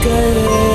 Good.